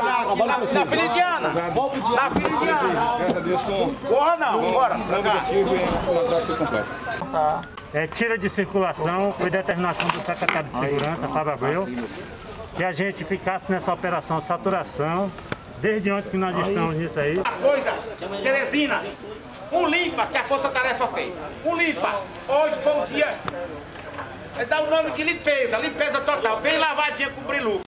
pagar na, na Filidiana. Na Filidiana. Porra não, bora. é, tira de circulação, foi determinação do secretário de Segurança, Fábio Abreu, que a gente ficasse nessa operação saturação, desde ontem que nós estamos nisso aí. Uma coisa, Teresina, um limpa que a Força Tarefa fez. Um limpa. Hoje foi o dia. É dar o nome de limpeza, limpeza total, bem lavadinha com brilho.